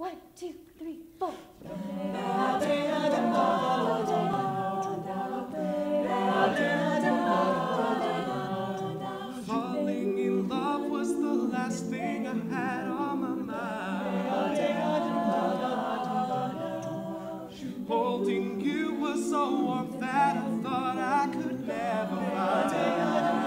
One, two, three, four. Falling in love was the last thing I had on my mind. Holding you was so warm that I thought I could never find.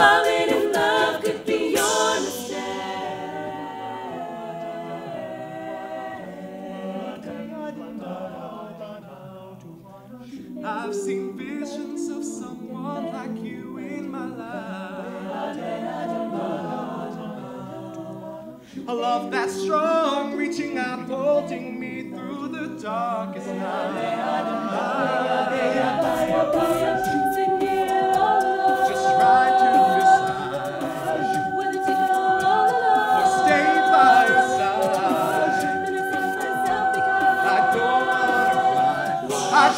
Falling in love could be your mistake. I've seen visions of someone like you in my life. A love that's strong, reaching out, holding me through the darkest night.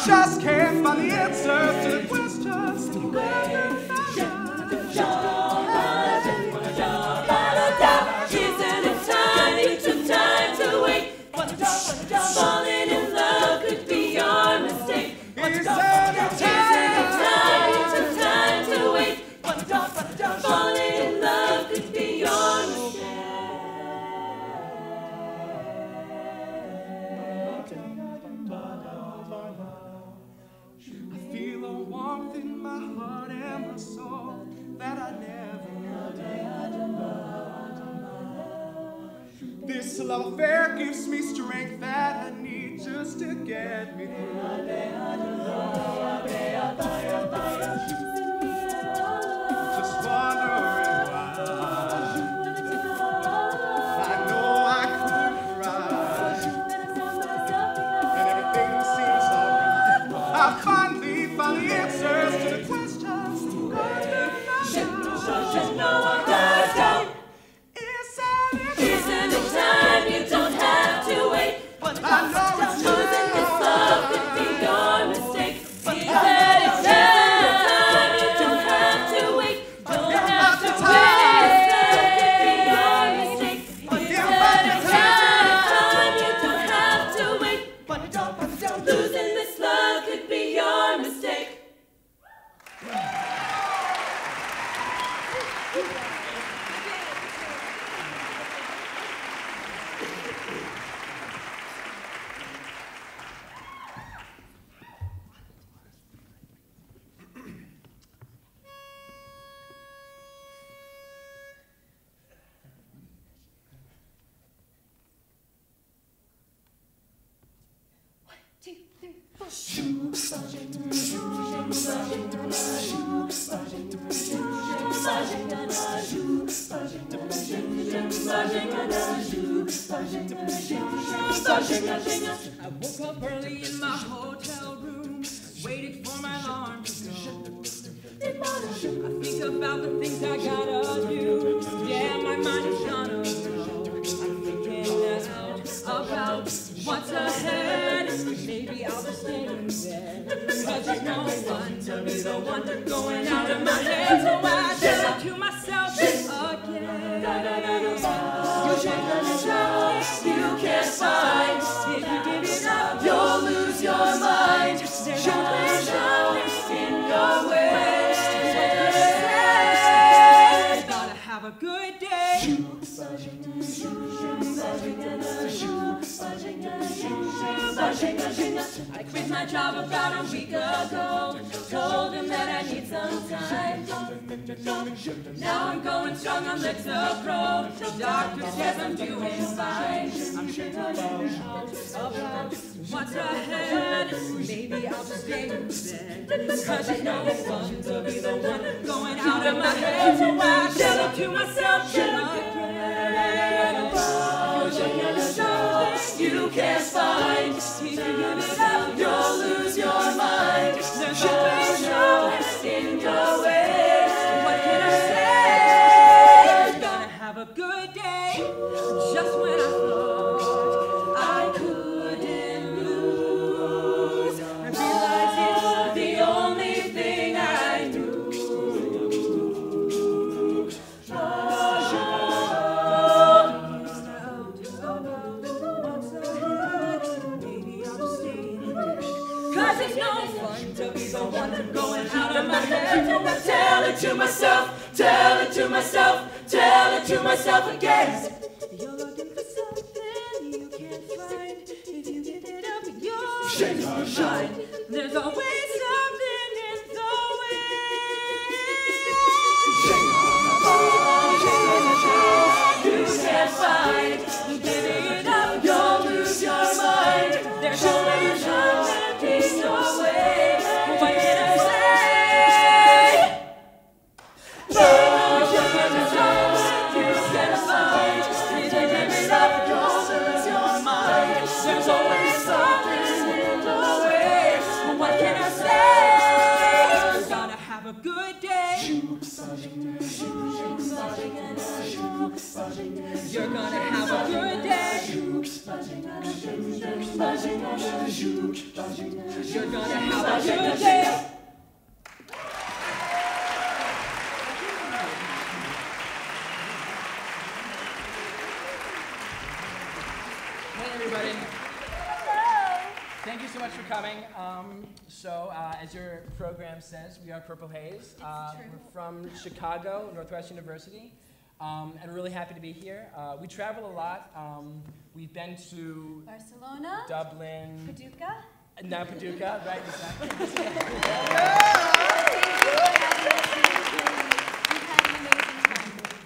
Just can't Affair gives me strength that I need just to get me through. I woke up early in my hotel room, waited for my alarm to go. I think about the things I gotta do. Yeah, my mind is on a roll. I'm thinking out about what's ahead. Cause it's no fun to be the one going out of my head. So I tell to myself again. You can't show, you can't find. If you give it up, you'll lose your mind. There's always hours in your way. Gotta have a good day. I quit my job about a week ago. Told him that I need some time. Now I'm going strong on Lexapro. The doctor says I'm doing fine. What's ahead. Maybe I'll just stay in bed. Cause it's no fun to be the one going out of my head. So I tell it to myself, you're not You can't find. You'll lose your mind. Gonna have a good day. Hey, everybody. Thank you so much for coming. Um, so, uh, as your program says, we are Purple Haze. Uh, we're from Chicago, Northwestern University, um, and we're really happy to be here. Uh, we travel a lot. Um, we've been to Barcelona, Dublin, Paducah. Now Paducah, right? Exactly. We've had an amazing time.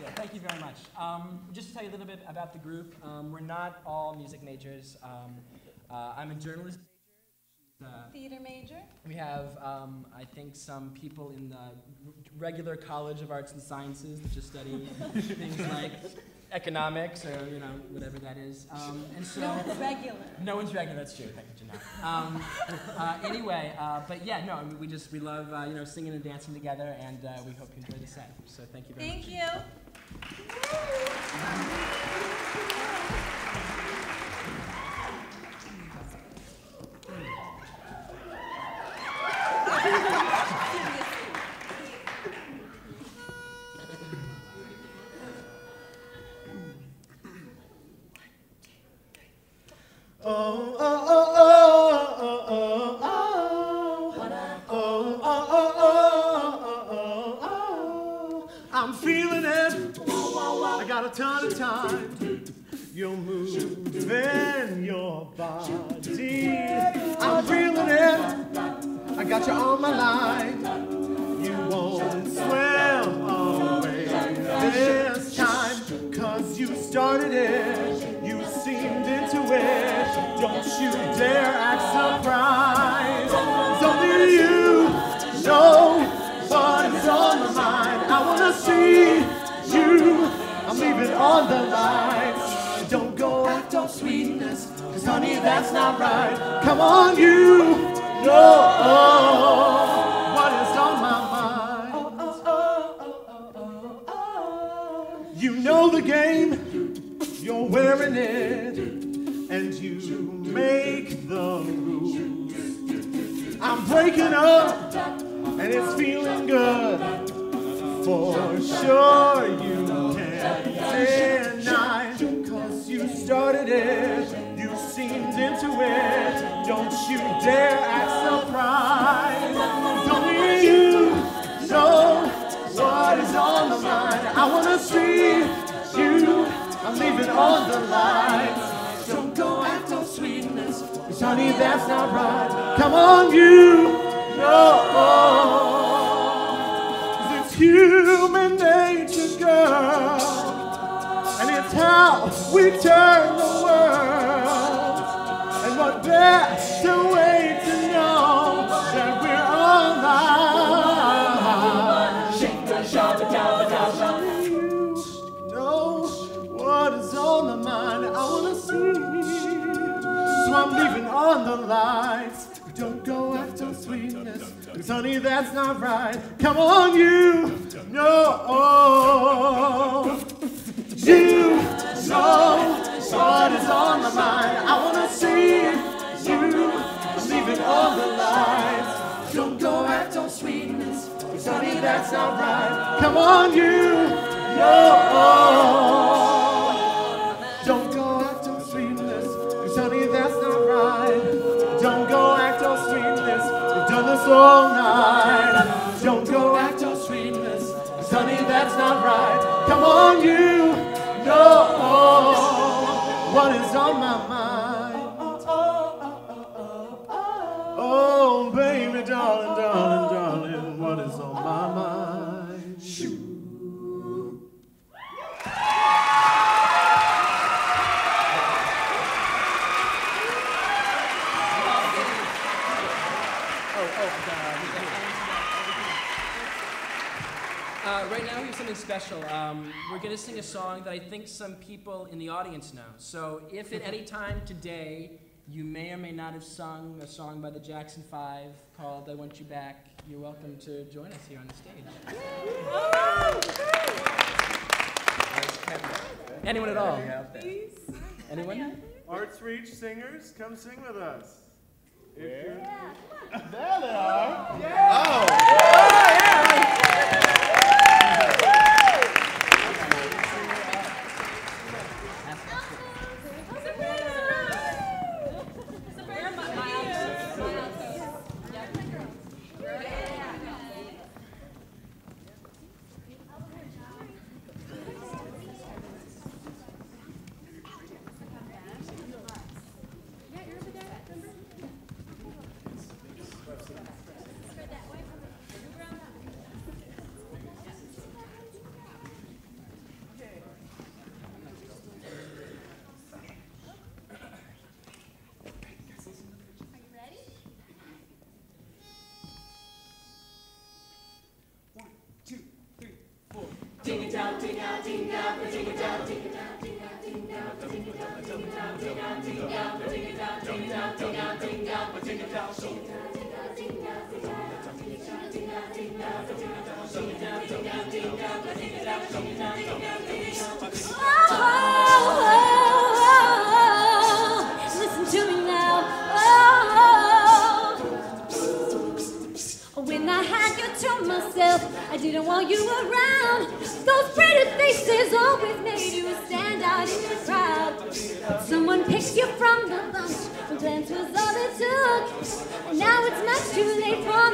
Yeah, thank you very much. Um, just to tell you a little bit about the group, um, we're not all music majors. Um, uh, I'm a journalist major. Uh, Theater major. We have, um, I think, some people in the regular College of Arts and Sciences that just study things like economics or you know whatever that is. Um, and so No, it's regular. no one's regular. That's true. Thank you, Janelle. Um, uh, anyway, uh, but yeah, no, I mean, we just we love uh, you know singing and dancing together, and uh, we hope you enjoy the set. So thank you very much. Thank you. You know what is on my mind. I wanna see you. I'm leaving on the line. Don't go act all sweetness. Cause honey, that's not right. Come on, you know what is on my mind. You know the game, you're wearing it, and you make the rules. I'm breaking up, and it's feeling good. For sure, you can't deny, cause you started it, you seemed into it. Don't you dare act surprised. Only you know what is on the mind. I wanna see you. I'm leaving on the line. Don't go honey, that's not right. Come on, you. No. Cause it's human nature, girl. And it's how we turn the world. And what better lights. Don't go after sweetness, 'cause honey, that's not right. Come on, you, no. You know what is on my mind. I wanna see you I'm leaving all the lights. Don't go after sweetness, 'cause honey, that's not right. Come on, you, no. Night. Don't go after sweetness, cause honey, that's not right. Come on, you know what is on my mind. Special. Um, we're going to sing a song that I think some people in the audience know. So, if at any time today you may or may not have sung a song by the Jackson Five called I Want You Back, you're welcome to join us here on the stage. Anyone at all? Anyone? Arts Reach singers, come sing with us. There they are. Oh, listen to me now. Oh, when I didn't want you around. Always made you stand out in the crowd. Someone picked you from the bunch, and glance was all it took. And now it's much too late for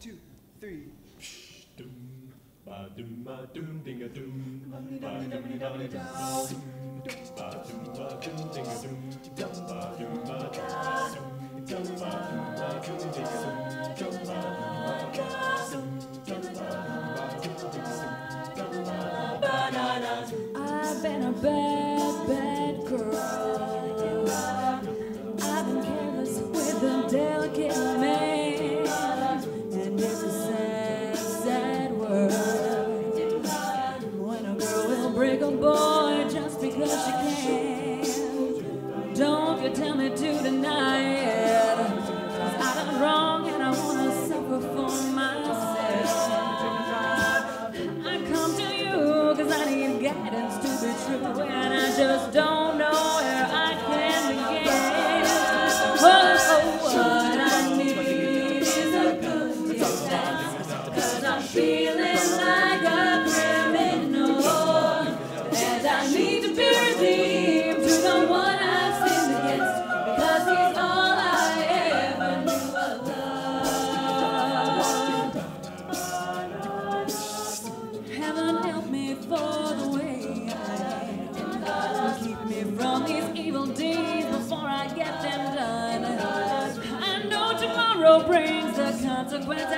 two, three. Psh, doom, ba doom, ba doom, ding a doom, ba doom, ba doom, ba doom, ba doom, ding a doom, ba doom, ba doom, ba doom, ba doom, ba doom, ding a doom, ba doom, ba doom, ba doom. I've been a bad when it's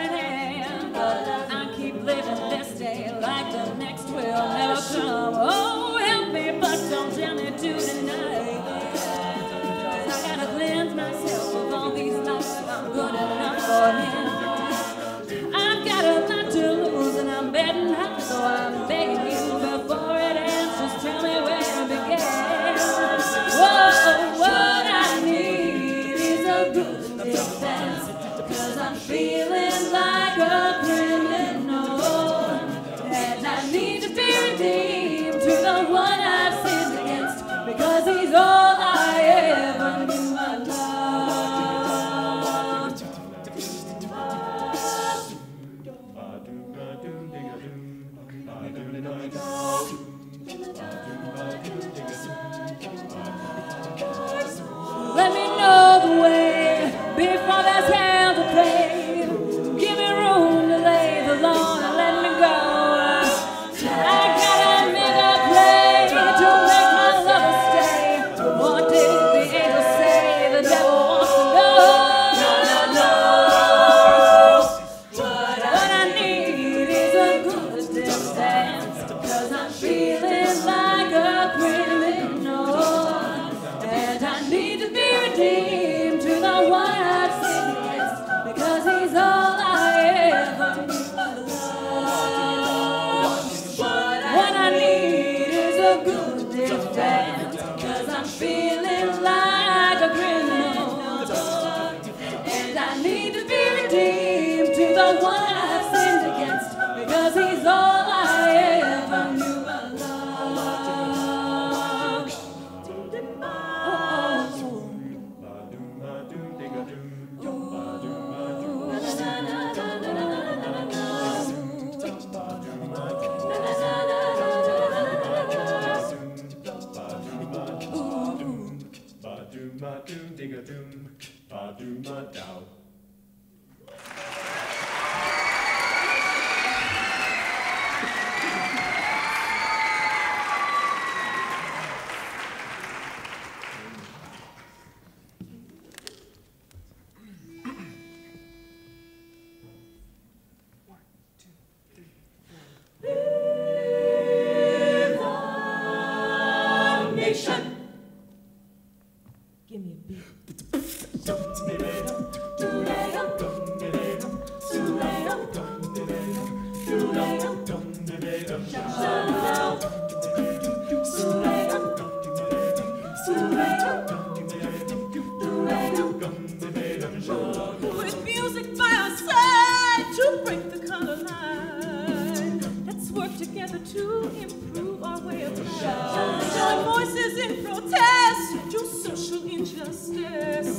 A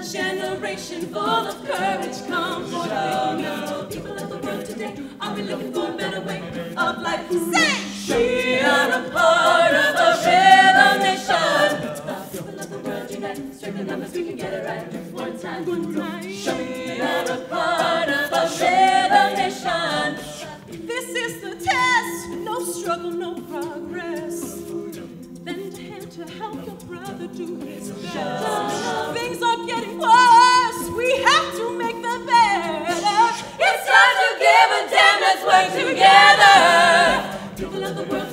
generation full of courage come forth. Oh, we people of the world today are we looking for a better way of life. Say, we are a part of a rhythm nation. The people of the world unite, strengthen and numbers, we can get it right. One time, one time. We are a part of a rhythm nation. This is the test. No struggle, no progress rather do is better. Things are getting worse. We have to make them better. It's time to give a damn. Let's work together. People of the world.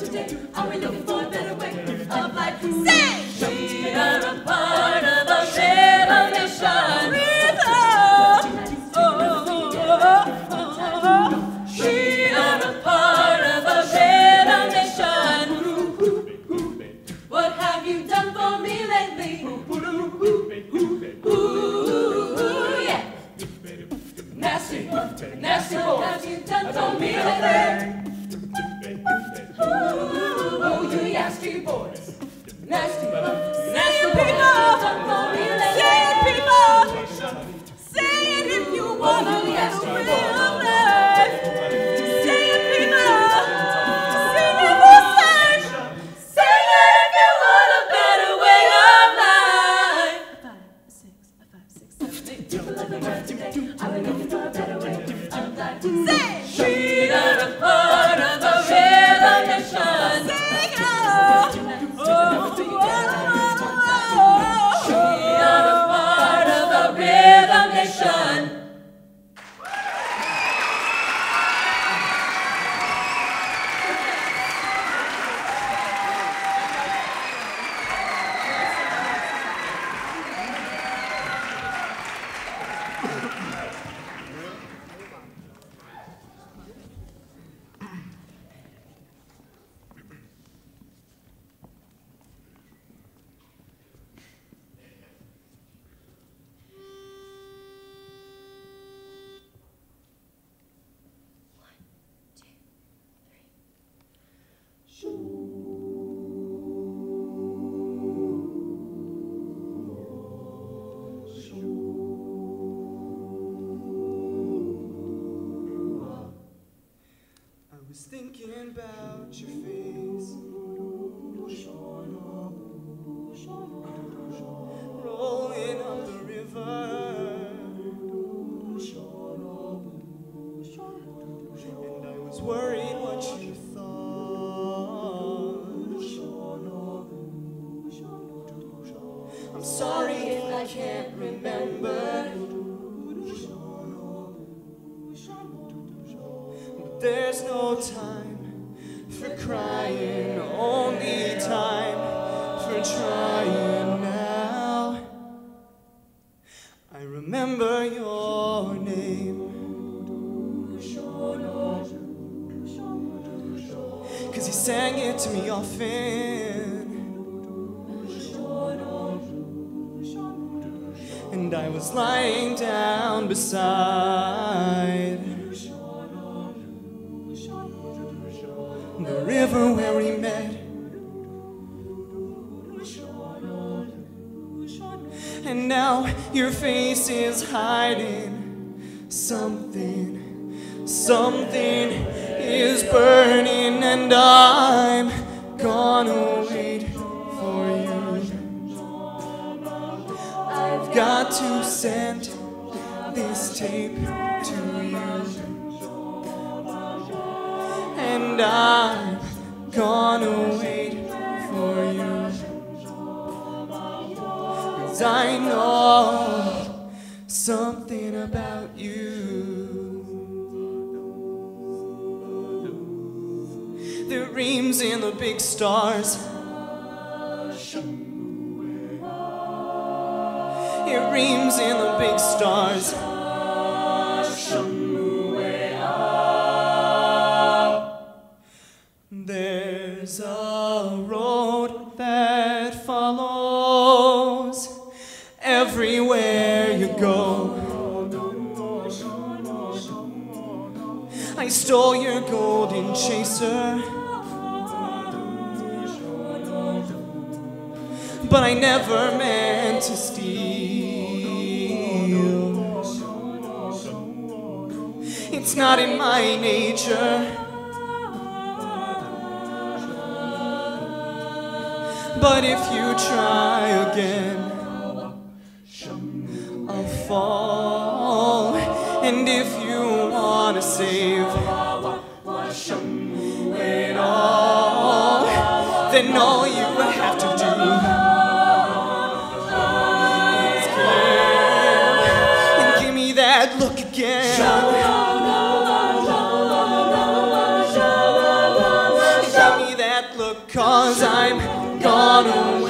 Done told me lately. Oh, you nasty boys. Nasty, nasty me lately. Say people. Say it if you wanna get real life. Say it, people. Sing it for. Say it if you want a better way of life. Five, six, five, six, seven, eight. People of the. Say I was lying down beside the river where we met. And now your face is hiding something, something is burning, and I'm gonna wait got to send this tape to you. And I'm gonna wait for you. Cause I know something about you. The reams in the big stars. It reams in the big stars. There's a road that follows everywhere you go. I stole your golden chaser. But I never meant to It's not in my nature. But if you try again, I'll fall. And if you wanna save it all, then all you gonna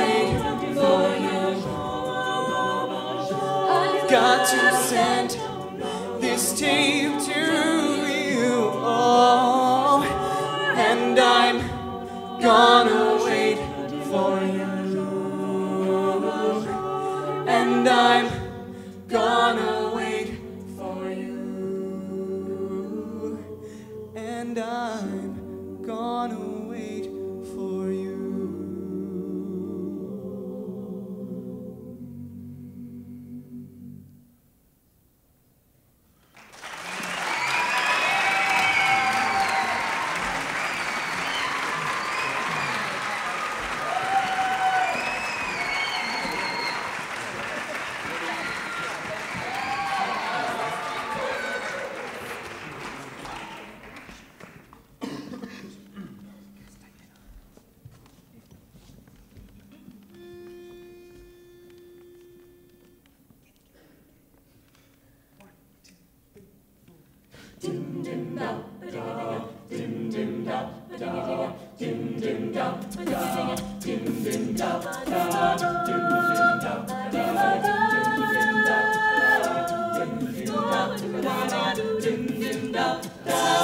It's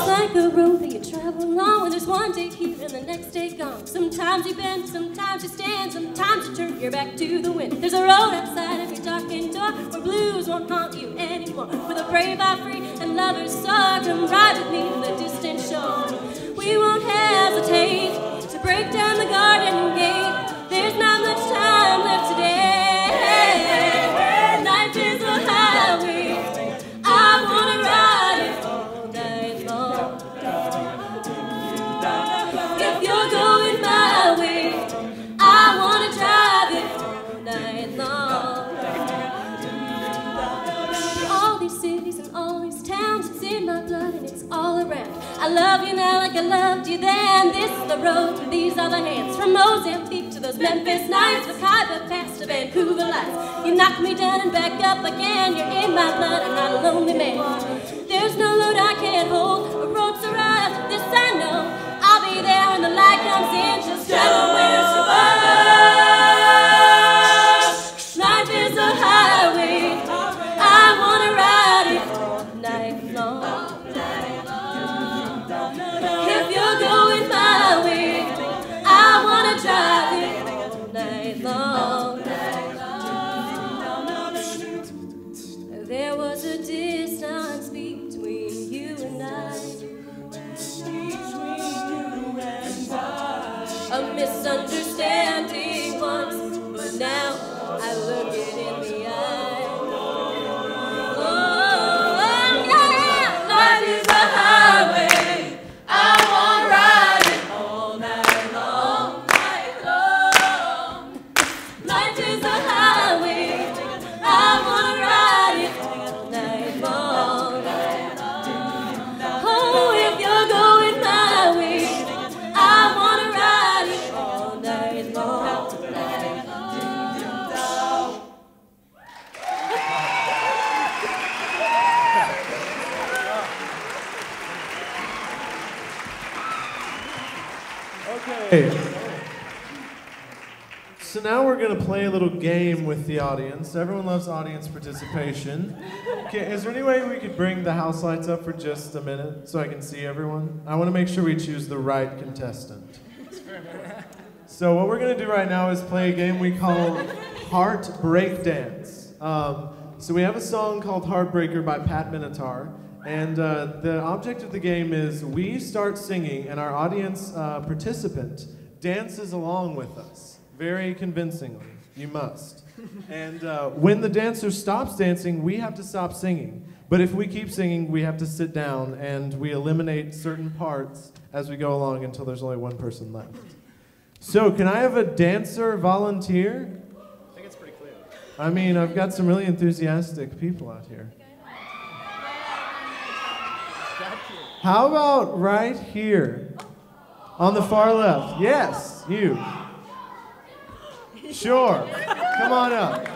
like a road that you travel along when there's one day here and the next day gone. Sometimes you bend, sometimes you stand, sometimes you turn your back to the wind. There's a road outside of your darkened door where blues won't haunt you anymore. Where the brave are free and lovers soar. Come ride with me to the distant shore. We won't hesitate to break down the garden gate. Love you now like I loved you then. This is the road, and these the hands. From Mozambique to those Memphis nights, with Khyber Pass to Vancouver lights. You knock me down and back up again. You're in my blood, I'm not a lonely man. There's no load I can't hold, a road to ride. This I know. I'll be there when the light comes in. Just travel where A misunderstanding once, but now we're gonna play a little game with the audience. Everyone loves audience participation. Okay, is there any way we could bring the house lights up for just a minute so I can see everyone? I want to make sure we choose the right contestant. So what we're gonna do right now is play a game we call Heart Dance. Um, so we have a song called Heartbreaker by Pat Benatar, and uh, the object of the game is we start singing, and our audience uh, participant dances along with us, very convincingly. You must. And uh, when the dancer stops dancing, we have to stop singing. But if we keep singing, we have to sit down, and we eliminate certain parts as we go along until there's only one person left. So, can I have a dancer volunteer? I think it's pretty clear. I mean, I've got some really enthusiastic people out here. How about right here? On the far left. Yes, you. Sure. Come on up.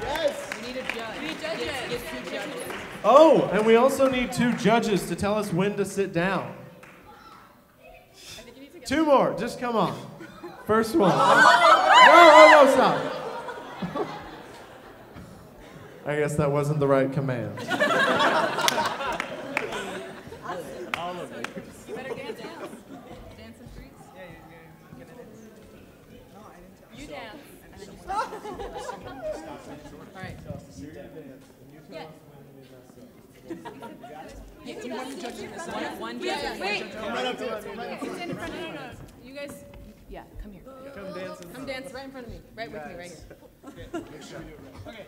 Yes. We need a judge. We need judges. Get, get two judges. Oh, and we also need two judges to tell us when to sit down. Two more. Just come on. First one. No, oh, no, stop. I guess that wasn't the right command. You better dance. Dance in streets. You dance. All right. Yes. One. Wait. Come right up to it. Come right up to it. Stand in front. No, no, no. You guys. Yeah, come here. Come dance in Come dance right in front of me. Right with me, right here. Okay.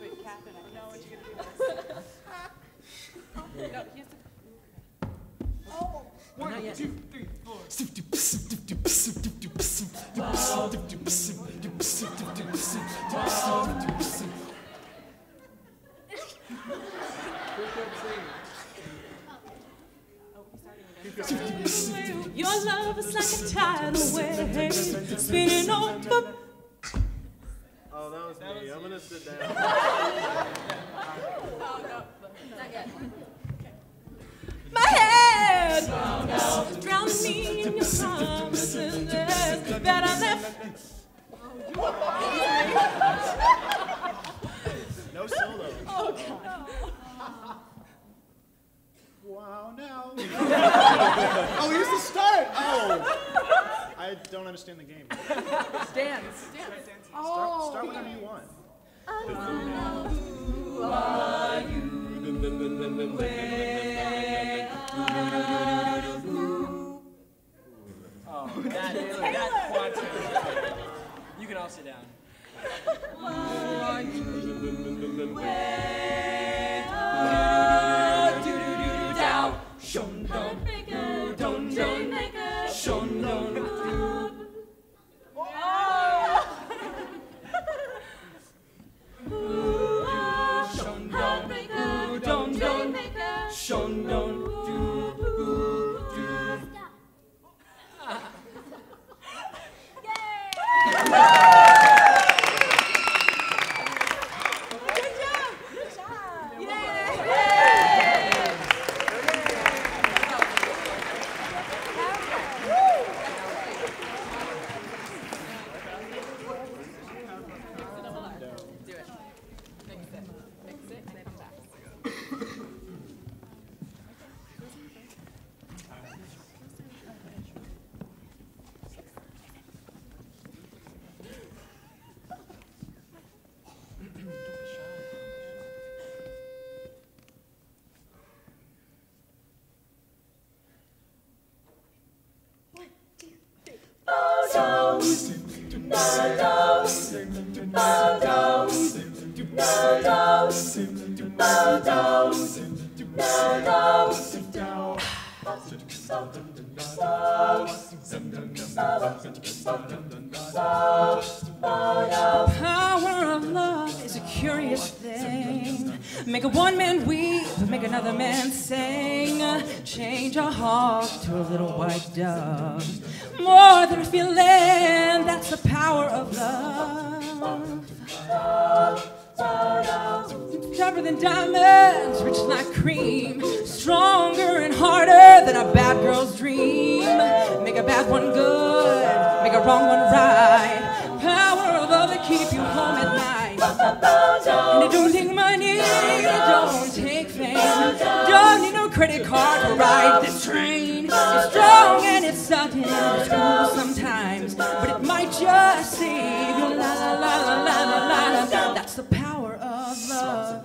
Wait, Catherine, I know what you're gonna do. No, you have to. Oh. One, two, three, four. Your love is like a tidal wave, spinning over. Oh, that was me. I'm gonna sit down. Not yet. My head drowning me in your promises that I left. No solo. Oh, God. Wow, now. oh, here's the start. Oh. I don't understand the game. Dance. Dance. Start, start whenever you want. Oh, that, that quantum. You can all sit down. Do Power of love is a curious thing. Make a one man weep, make another man sing. Change a hawk to a little white dove. More than a feeling, that's the power of love. Sharper than diamonds, rich like cream. Stronger and harder than a bad girl's dream. Make a bad one good, make a wrong one right. Power of love that keep you home at night. And it don't take money, don't take fame. Credit card to ride this train. It's strong and it's sudden, it's cool sometimes, but it might just save you. La la la la la la la. That's the power of love.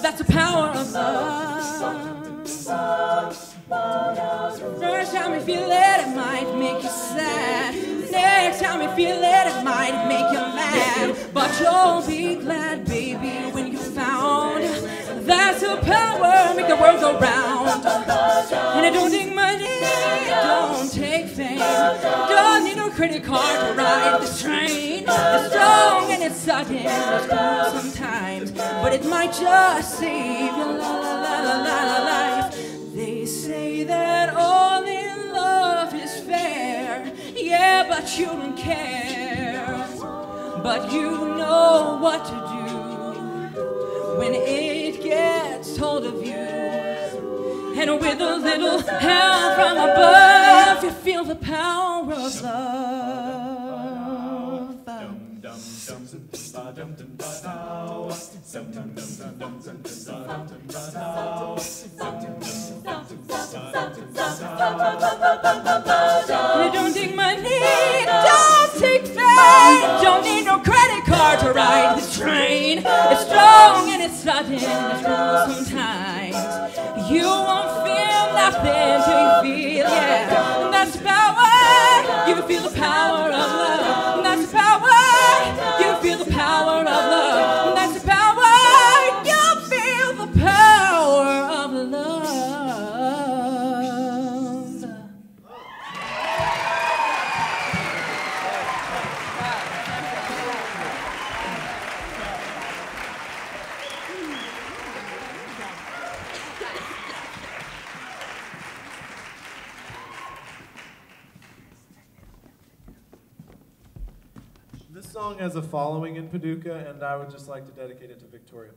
That's the power of love. First time you feel it, it might make you sad. Next time you feel it, it might make you mad. But you'll be glad, baby, when you found that's the power, make the world go round. And it don't take money, don't take fame, don't need no credit card to ride this train. It's strong and it's sudden, sometimes, but it might just save your life. That only love is fair, yeah, but you don't care. But you know what to do when it gets hold of you. And with a little help from above, you feel the power of love. You don't take money, don't take fame. Don't need no credit card to ride this train. It's strong and it's sudden, it's cruel sometimes. You won't feel nothing till you feel, yeah. And that's the power, you feel the power of love. Has a following in Paducah, and I would just like to dedicate it to Victoria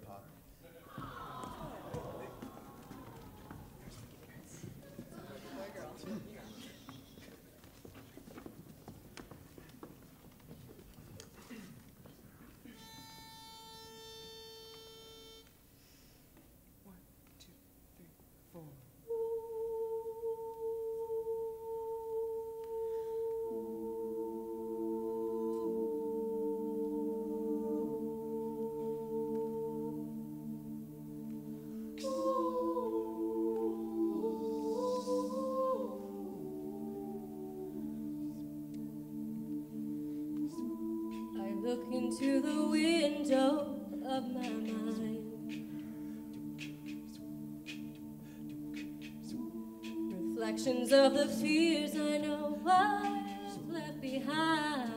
Because of the fears I know was left behind.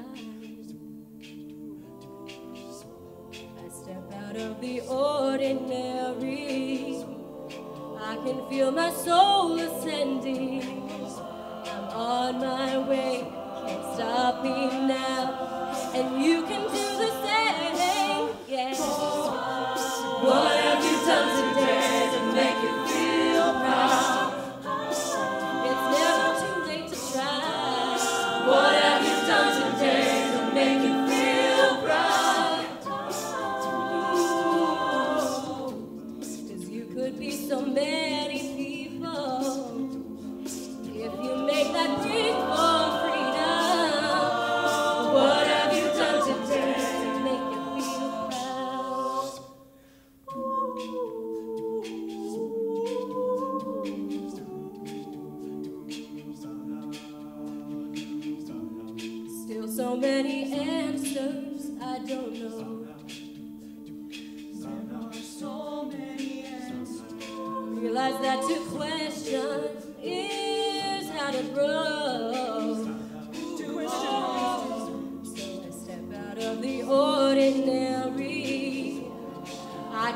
I step out of the ordinary. I can feel my soul ascending.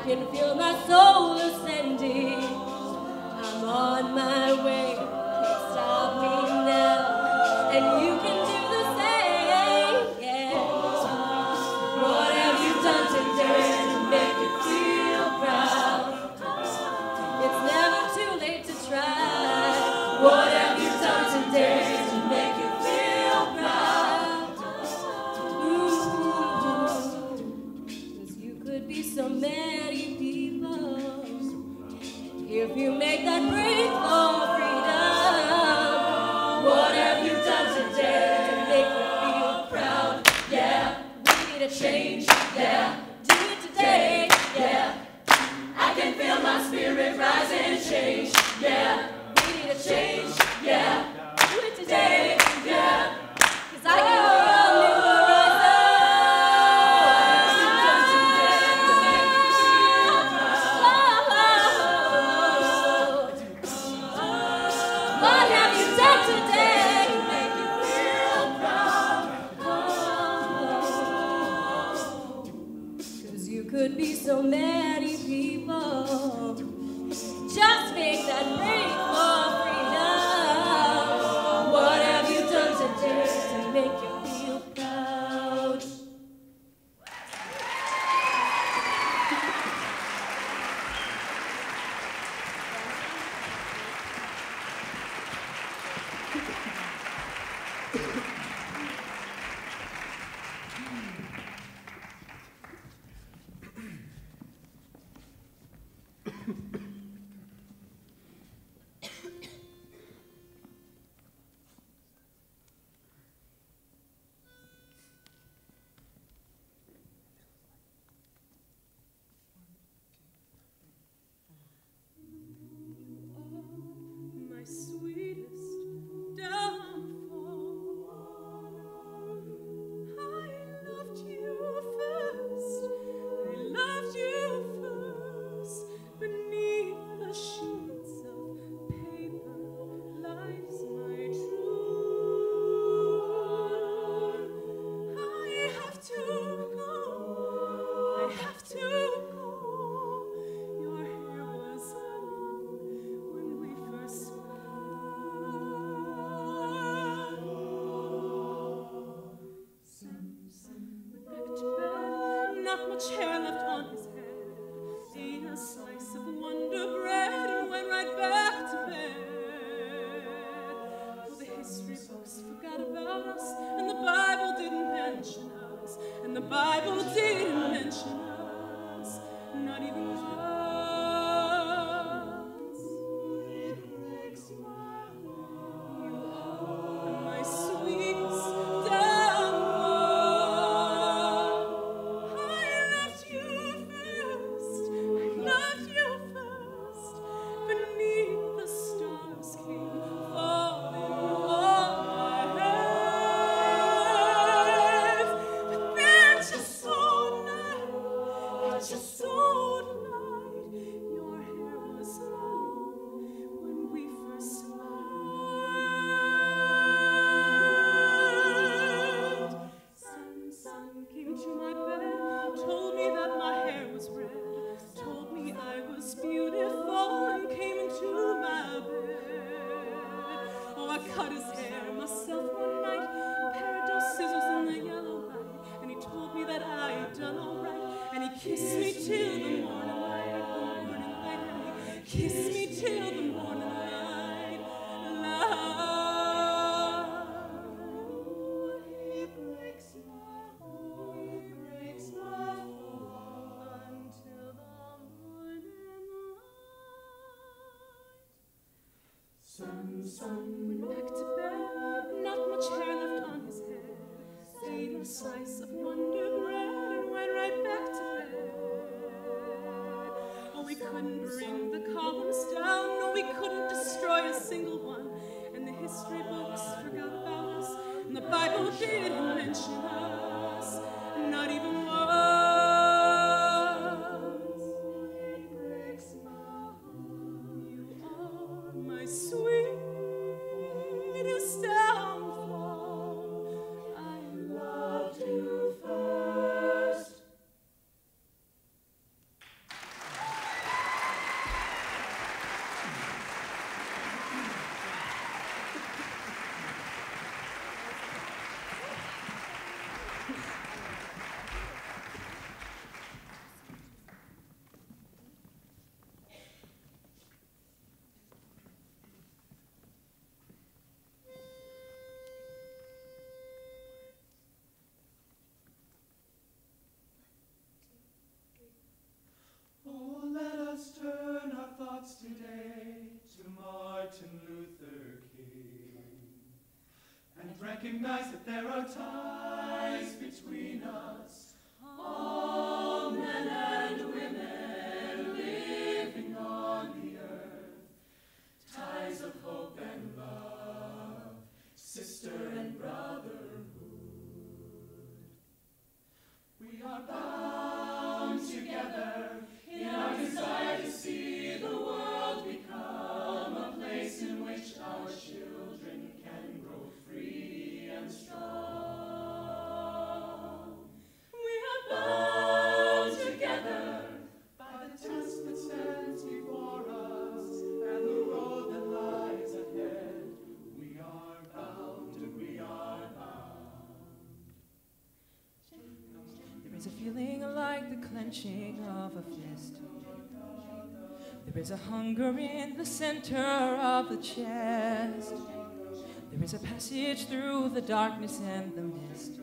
can feel time. clenching of a fist. There is a hunger in the center of the chest. There is a passage through the darkness and the mist.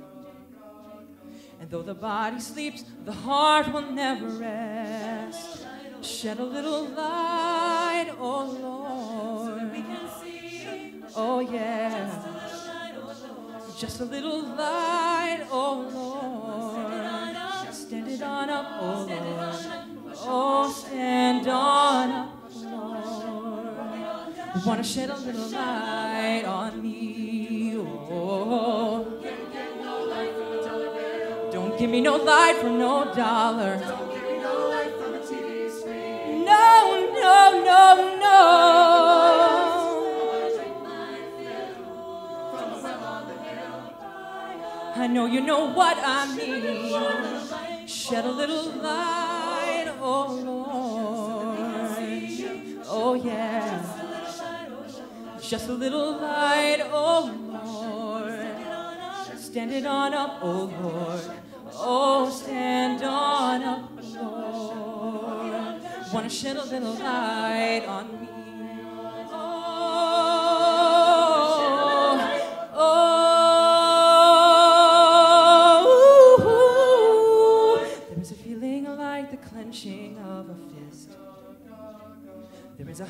And though the body sleeps, the heart will never rest. Shed a little light, oh Lord. Oh yeah. Just a little light, oh Lord on up, O Lord. Oh, stand on up, O Lord. Want to shed a little light on me, oh. Don't give me no light for no dollar. Don't give me no light from a TV screen. No, no, no, no. I know you know what I mean. Shed a little light, oh Lord. Oh yeah. Just a little light, oh Lord. Stand it on up, oh Lord. Oh, stand on up, Lord. Wanna shed a little light on me.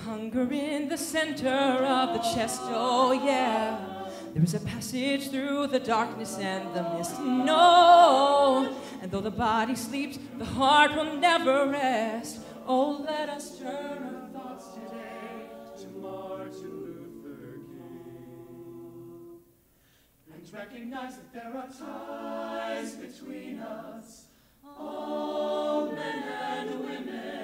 Hunger in the center of the chest, oh yeah. There is a passage through the darkness and the mist, no. And though the body sleeps, the heart will never rest. Oh, let us turn our thoughts today to Martin Luther King and recognize that there are ties between us, all men and women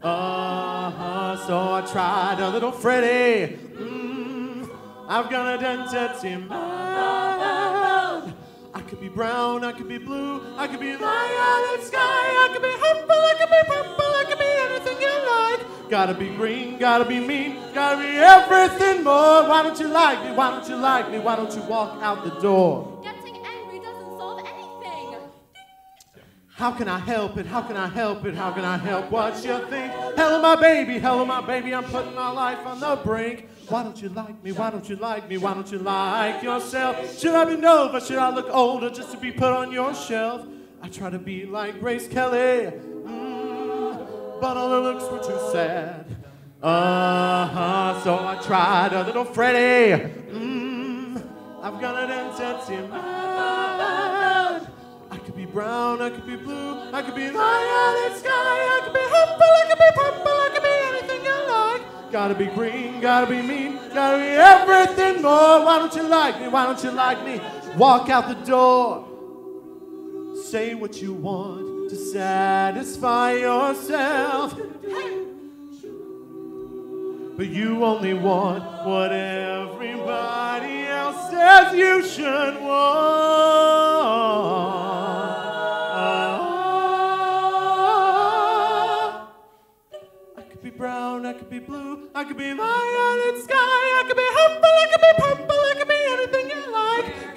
Uh-huh, so I tried a little Freddie. Mm, I've got an identity mind. I could be brown, I could be blue, I could be in lion sky, I could be humble, I could be purple, I could be anything you like. Gotta be green, gotta be mean, gotta be everything more. Why don't you like me? Why don't you like me? Why don't you walk out the door? How can I help it? How can I help it? How can I help what you think? Hello, my baby. Hello, my baby. I'm putting my life on the brink. Why don't you like me? Why don't you like me? Why don't you like yourself? Should I be Nova? Should I look older just to be put on your shelf? I try to be like Grace Kelly, mm, but all her looks were too sad. Uh huh. So I tried a little Freddie. Mm, I've got an entity brown, I could be blue, I could be lion in sky, I could be humble, I could be purple, I could be anything you like. Gotta be green, gotta be mean, gotta be everything more. Why don't you like me? Why don't you like me? Walk out the door. Say what you want to satisfy yourself. But you only want what everybody else says you should want. I could be brown, I could be blue, I could be violet sky, I could be humble, I could be purple,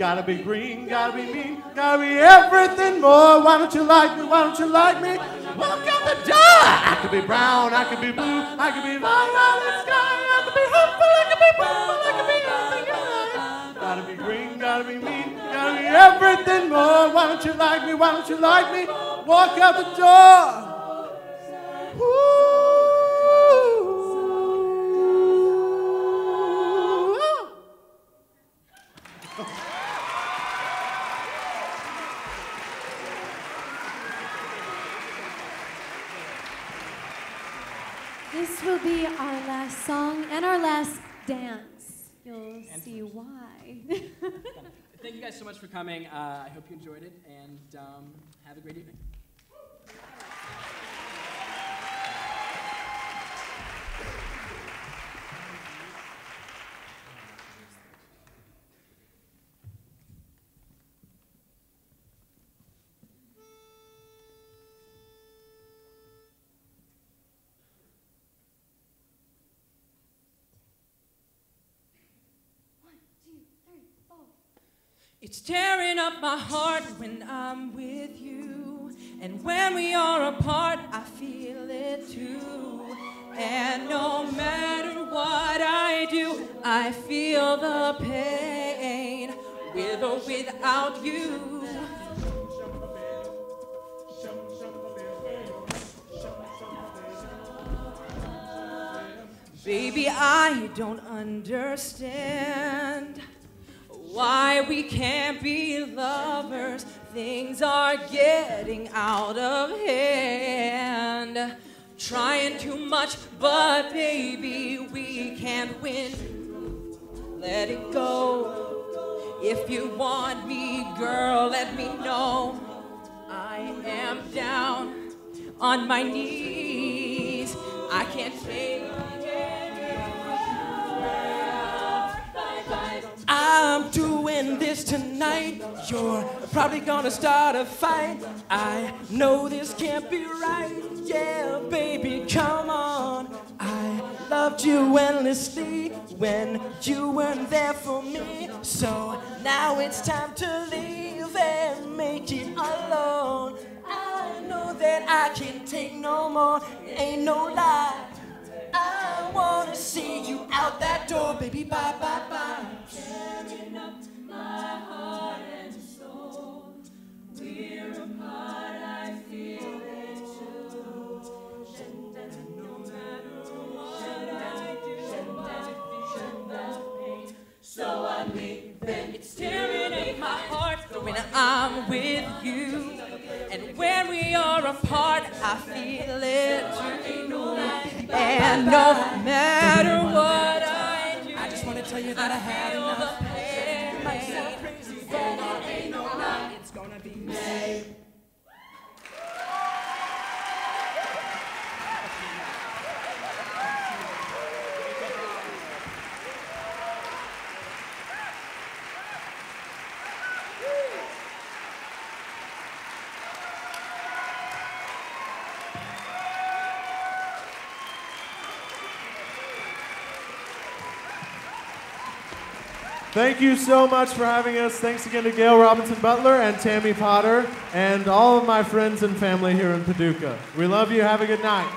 Gotta be green, gotta be mean, gotta be everything more. Why don't you like me? Why don't you like me? Walk out the door. I could be brown, I could be blue, I could be violet sky, I could be humble, I could be purple, I could be anything you. Gotta be green, gotta be mean, gotta be everything more. Why don't you like me? Why don't you like me? Walk out the door. Ooh. This will be our last song and our last dance. You'll And see why. Thank you guys so much for coming. Uh, I hope you enjoyed it, and um, have a great evening. It's tearing up my heart when I'm with you. And when we are apart, I feel it too. And no matter what I do, I feel the pain with or without you. Baby, I don't understand why we can't be lovers. Things are getting out of hand. Trying too much, but baby, we can't win. Let it go. If you want me, girl, let me know. I am down on my knees. I can't take it I'm doing this tonight. You're probably gonna start a fight. I know this can't be right. Yeah, baby, come on. I loved you endlessly when you weren't there for me. So now it's time to leave and make it alone. I know that I can't take no more, ain't no lie. I wanna see you out that door, baby. Bye, bye, bye. Tearing up my heart and soul. We're apart, I feel it too. And No matter what I do, I feel pain. So I leave, then It's tearing at my heart when I'm with you. And when we are apart, I feel it too. And no matter what I do, I just wanna tell you that I had enough. the pain. Might sound crazy, but it ain't no lie. It's gonna be me. Thank you so much for having us. Thanks again to Gail Robinson Butler and Tammy Potter and all of my friends and family here in Paducah. We love you. Have a good night.